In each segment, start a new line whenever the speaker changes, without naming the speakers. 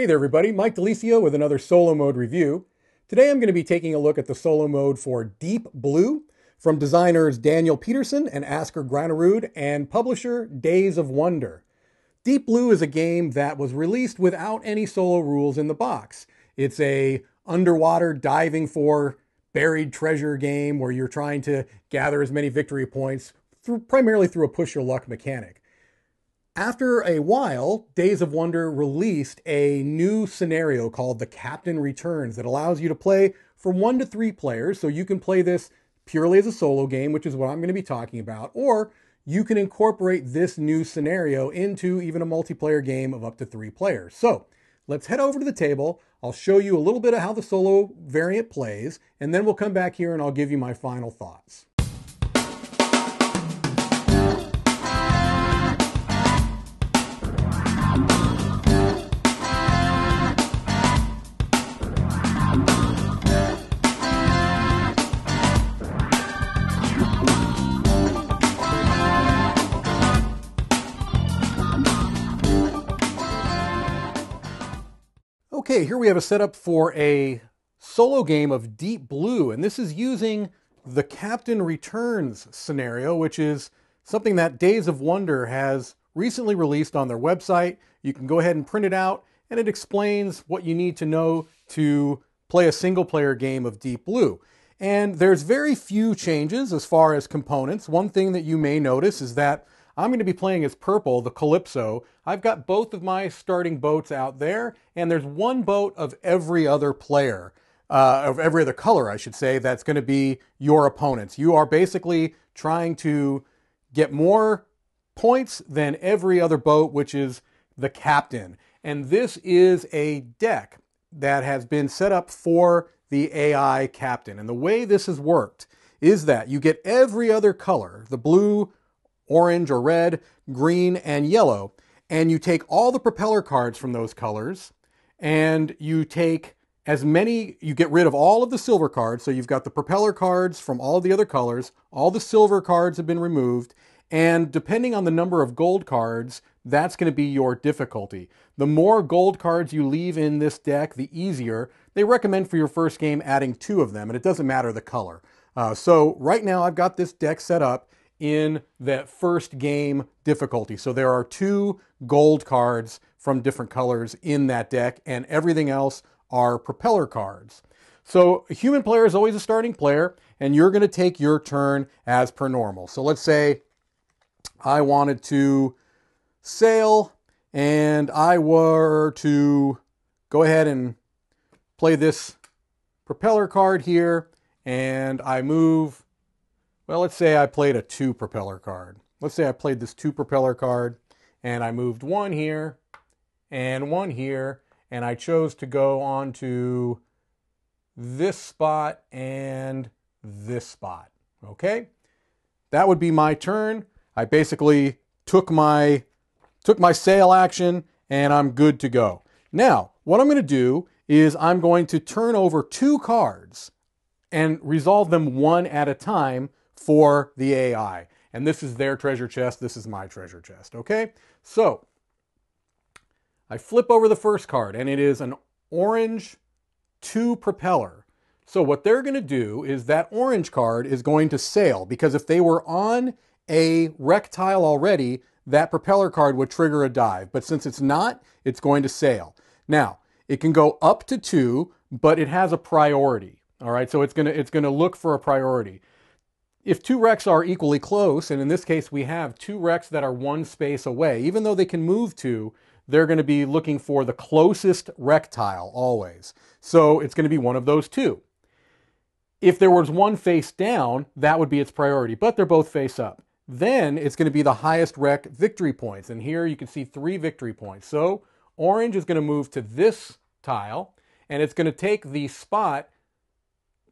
Hey there everybody, Mike DiLisio with another solo mode review. Today I'm going to be taking a look at the solo mode for Deep Blue from designers Daniel Pedersen and Asger Granerud and publisher Days of Wonder. Deep Blue is a game that was released without any solo rules in the box. It's a underwater diving for buried treasure game where you're trying to gather as many victory points through primarily through a push your luck mechanic. After a while, Days of Wonder released a new scenario called The Captain Returns that allows you to play for one to three players. So you can play this purely as a solo game, which is what I'm going to be talking about, or you can incorporate this new scenario into even a multiplayer game of up to three players. So let's head over to the table. I'll show you a little bit of how the solo variant plays, and then we'll come back here and I'll give you my final thoughts. Okay, here we have a setup for a solo game of Deep Blue, and this is using the Captain Returns scenario, which is something that Days of Wonder has recently released on their website. You can go ahead and print it out, and it explains what you need to know to play a single player game of Deep Blue. And there's very few changes as far as components. One thing that you may notice is that I'm going to be playing as purple, the Calypso. I've got both of my starting boats out there, and there's one boat of every other player, uh, of every other color, I should say, that's going to be your opponents. You are basically trying to get more points than every other boat, which is the captain. And this is a deck that has been set up for the AI captain. And the way this has worked is that you get every other color, the blue, orange or red, green, and yellow. And you take all the propeller cards from those colors and you take as many, you get rid of all of the silver cards. So you've got the propeller cards from all the other colors, all the silver cards have been removed. And depending on the number of gold cards, that's going to be your difficulty. The more gold cards you leave in this deck, the easier. They recommend for your first game adding two of them, and it doesn't matter the color. Uh, so right now I've got this deck set up in that first game difficulty. So there are two gold cards from different colors in that deck, and everything else are propeller cards. So a human player is always a starting player, and you're going to take your turn as per normal. So let's say I wanted to sail, and I were to go ahead and play this propeller card here, and I move well, let's say I played a two propeller card. Let's say I played this two propeller card and I moved one here and one here and I chose to go on to this spot and this spot. Okay? That would be my turn. I basically took my took my sail action and I'm good to go. Now, what I'm going to do is I'm going to turn over two cards and resolve them one at a time for the AI. And this is their treasure chest. This is my treasure chest. Okay? So I flip over the first card and it is an orange two propeller. So what they're going to do is that orange card is going to sail because if they were on a wreck tile already, that propeller card would trigger a dive. But since it's not, it's going to sail. Now, it can go up to two, but it has a priority. All right, so it's gonna it's gonna look for a priority if two wrecks are equally close, and in this case we have two wrecks that are one space away, even though they can move two, they're going to be looking for the closest wreck tile always. So it's going to be one of those two. If there was one face down, that would be its priority, but they're both face up. Then it's going to be the highest wreck victory points. And here you can see three victory points. So orange is going to move to this tile, and it's going to take the spot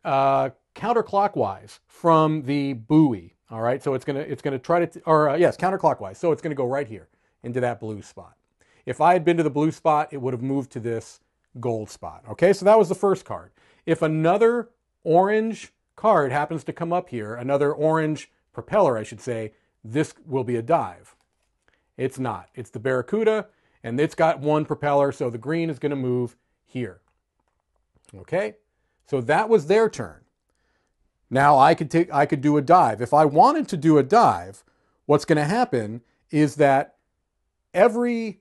uh, counterclockwise from the buoy. All right, so it's gonna it's gonna try to or uh, yes, counterclockwise. So it's gonna go right here into that blue spot. If I had been to the blue spot, it would have moved to this gold spot. Okay, so that was the first card. If another orange card happens to come up here, another orange propeller, I should say, this will be a dive. It's not. It's the Barracuda, and it's got one propeller, so the green is going to move here. Okay? So that was their turn. Now I could take I could do a dive. If I wanted to do a dive, what's going to happen is that every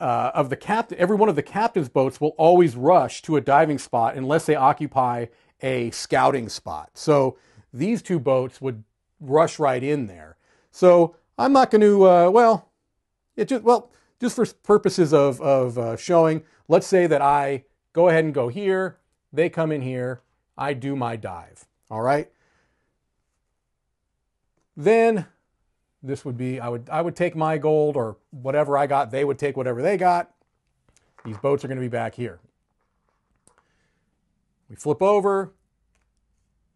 uh, of the captain, every one of the captain's boats will always rush to a diving spot unless they occupy a scouting spot. So these two boats would rush right in there. So I'm not going to. Uh, well, it just well just for purposes of of uh, showing. Let's say that I go ahead and go here. They come in here. I do my dive. All right. Then this would be I would I would take my gold or whatever I got, they would take whatever they got. These boats are going to be back here. We flip over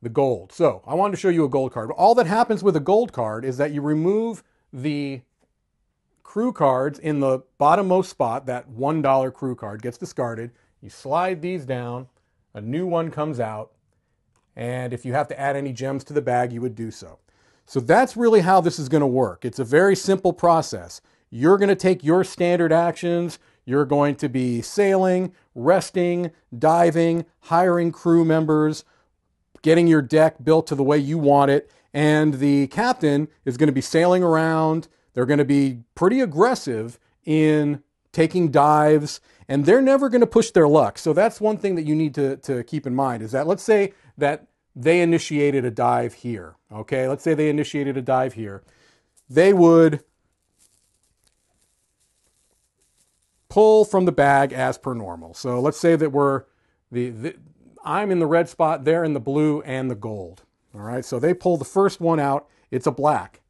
the gold. So I wanted to show you a gold card. All that happens with a gold card is that you remove the crew cards in the bottommost spot. That $1 crew card gets discarded. You slide these down, a new one comes out, and if you have to add any gems to the bag, you would do so. So that's really how this is going to work. It's a very simple process. You're going to take your standard actions. You're going to be sailing, resting, diving, hiring crew members, getting your deck built to the way you want it. And the captain is going to be sailing around. They're going to be pretty aggressive in taking dives, and they're never going to push their luck. So that's one thing that you need to, to keep in mind is that let's say that they initiated a dive here. Okay, let's say they initiated a dive here. They would pull from the bag as per normal. So let's say that we're the, the I'm in the red spot, they're in the blue and the gold. All right, so they pull the first one out, it's a black.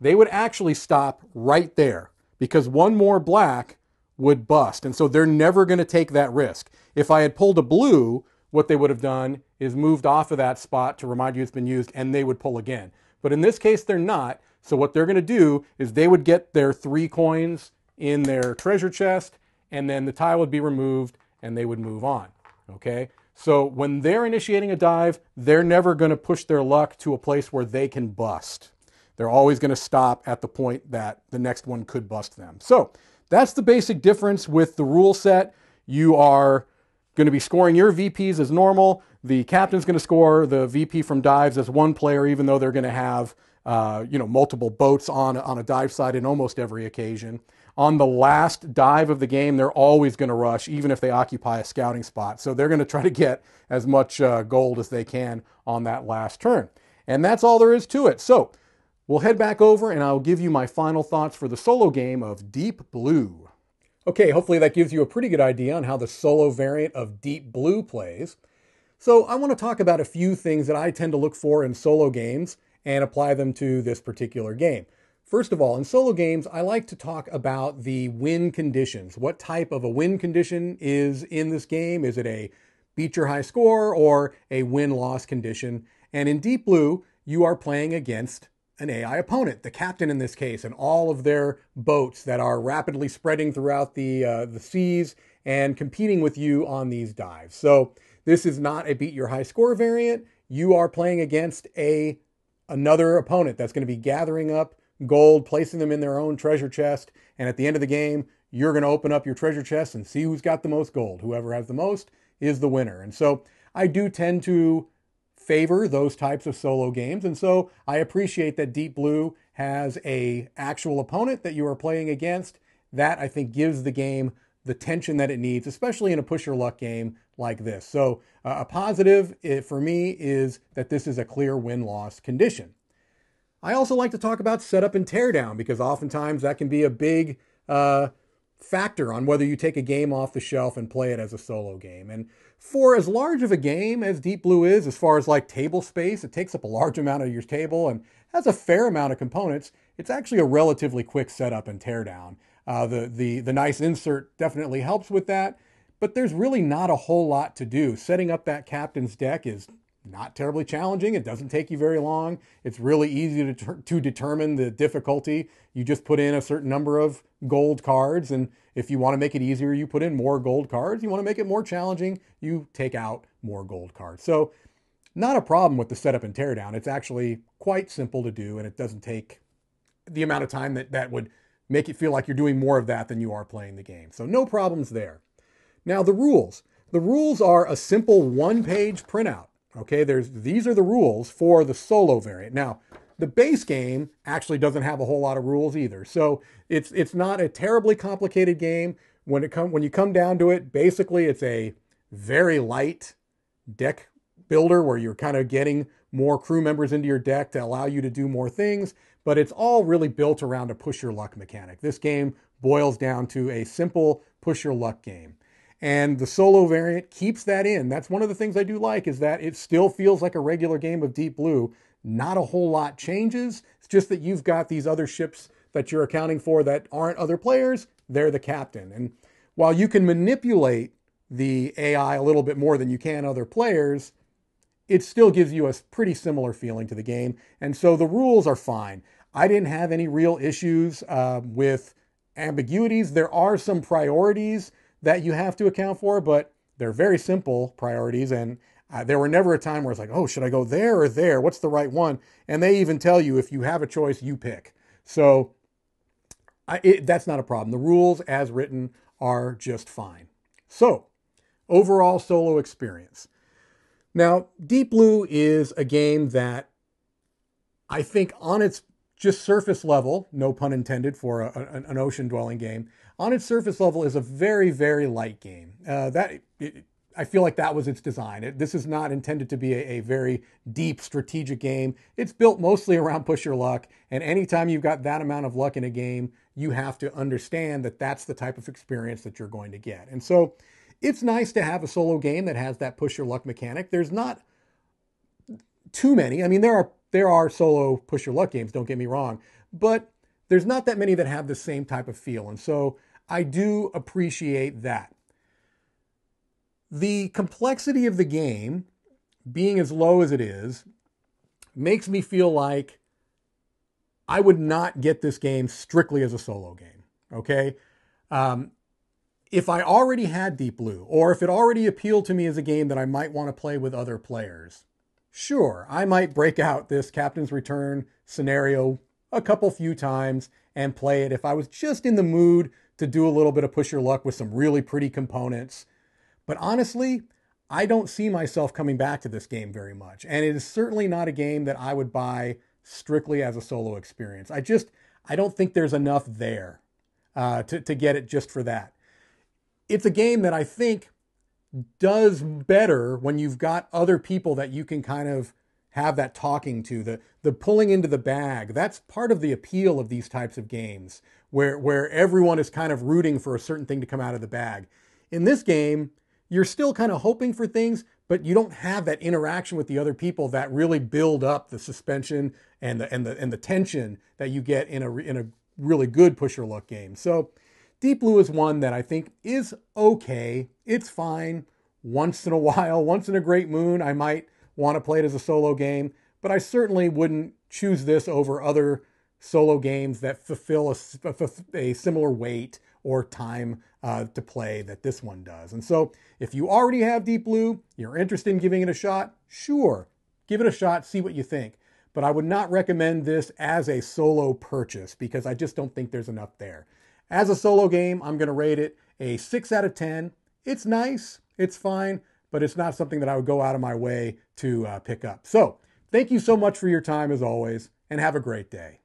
They would actually stop right there because one more black would bust. And so they're never going to take that risk. If I had pulled a blue, what they would have done is moved off of that spot to remind you it's been used and they would pull again. But in this case, they're not. So what they're going to do is they would get their three coins in their treasure chest and then the tile would be removed and they would move on. Okay? So when they're initiating a dive, they're never going to push their luck to a place where they can bust. They're always going to stop at the point that the next one could bust them. So that's the basic difference with the rule set. You are going to be scoring your VPs as normal. The captain's going to score the VP from dives as one player, even though they're going to have uh, you know multiple boats on on a dive side in almost every occasion. On the last dive of the game, they're always going to rush, even if they occupy a scouting spot. So they're going to try to get as much uh, gold as they can on that last turn. And that's all there is to it. So we'll head back over and I'll give you my final thoughts for the solo game of Deep Blue. Okay, hopefully that gives you a pretty good idea on how the solo variant of Deep Blue plays. So I want to talk about a few things that I tend to look for in solo games and apply them to this particular game. First of all, in solo games, I like to talk about the win conditions. What type of a win condition is in this game? Is it a beat your high score or a win-loss condition? And in Deep Blue, you are playing against an AI opponent, the captain in this case, and all of their boats that are rapidly spreading throughout the uh, the seas and competing with you on these dives. So this is not a beat your high score variant. You are playing against a another opponent that's going to be gathering up gold, placing them in their own treasure chest, and at the end of the game, you're going to open up your treasure chest and see who's got the most gold. Whoever has the most is the winner. And so I do tend to favor those types of solo games. And so I appreciate that Deep Blue has a actual opponent that you are playing against. That I think gives the game the tension that it needs, especially in a push your luck game like this. So uh, a positive eh, for me is that this is a clear win-loss condition. I also like to talk about setup and teardown because oftentimes that can be a big uh, factor on whether you take a game off the shelf and play it as a solo game. And for as large of a game as Deep Blue is, as far as like table space, it takes up a large amount of your table and has a fair amount of components. It's actually a relatively quick setup and teardown. Uh, the, the, the nice insert definitely helps with that, but there's really not a whole lot to do. Setting up that captain's deck is not terribly challenging. It doesn't take you very long. It's really easy to, to determine the difficulty. You just put in a certain number of gold cards, and if you want to make it easier, you put in more gold cards. You want to make it more challenging, you take out more gold cards. So, not a problem with the setup and teardown. It's actually quite simple to do, and it doesn't take the amount of time that that would make it feel like you're doing more of that than you are playing the game. So no problems there. Now the rules. The rules are a simple one-page printout. Okay, there's these are the rules for the solo variant. Now, the base game actually doesn't have a whole lot of rules either. So it's it's not a terribly complicated game. When it come when you come down to it, basically it's a very light deck builder where you're kind of getting more crew members into your deck to allow you to do more things, but it's all really built around a push your luck mechanic. This game boils down to a simple push your luck game. And the solo variant keeps that in. That's one of the things I do like is that it still feels like a regular game of Deep Blue. Not a whole lot changes. It's just that you've got these other ships that you're accounting for that aren't other players. They're the captain. And while you can manipulate the AI a little bit more than you can other players, it still gives you a pretty similar feeling to the game. And so the rules are fine. I didn't have any real issues uh, with ambiguities. There are some priorities that you have to account for, but they're very simple priorities. And uh, there were never a time where it's like, oh, should I go there or there? What's the right one? And they even tell you if you have a choice, you pick. So I, it, that's not a problem. The rules as written are just fine. So, overall solo experience. Now, Deep Blue is a game that I think on its just surface level, no pun intended for a, an ocean dwelling game, on its surface level is a very, very light game. Uh, that it, I feel like that was its design. It, this is not intended to be a, a, very deep strategic game. It's built mostly around push your luck. And anytime you've got that amount of luck in a game, you have to understand that that's the type of experience that you're going to get. And so it's nice to have a solo game that has that push your luck mechanic. There's not too many. I mean, there are there are solo push your luck games, don't get me wrong, but there's not that many that have the same type of feel. And so I do appreciate that. The complexity of the game being as low as it is makes me feel like I would not get this game strictly as a solo game. Okay. Um, if I already had Deep Blue, or if it already appealed to me as a game that I might want to play with other players, sure, I might break out this Captain's Return scenario a couple few times and play it if I was just in the mood to do a little bit of push your luck with some really pretty components. But honestly, I don't see myself coming back to this game very much. And it is certainly not a game that I would buy strictly as a solo experience. I just, I don't think there's enough there uh, to, to get it just for that. It's a game that I think does better when you've got other people that you can kind of have that talking to the the pulling into the bag that's part of the appeal of these types of games where where everyone is kind of rooting for a certain thing to come out of the bag in this game you're still kind of hoping for things but you don't have that interaction with the other people that really build up the suspension and the and the and the tension that you get in a in a really good push your luck game so Deep Blue is one that I think is okay. It's fine. Once in a while, once in a great moon, I might want to play it as a solo game, but I certainly wouldn't choose this over other solo games that fulfill a, a similar weight or time uh, to play that this one does. And so, if you already have Deep Blue, you're interested in giving it a shot, sure, give it a shot, see what you think. But I would not recommend this as a solo purchase because I just don't think there's enough there. As a solo game, I'm going to rate it a 6 out of 10. It's nice, it's fine, but it's not something that I would go out of my way to uh, pick up. So, thank you so much for your time as always, and have a great day.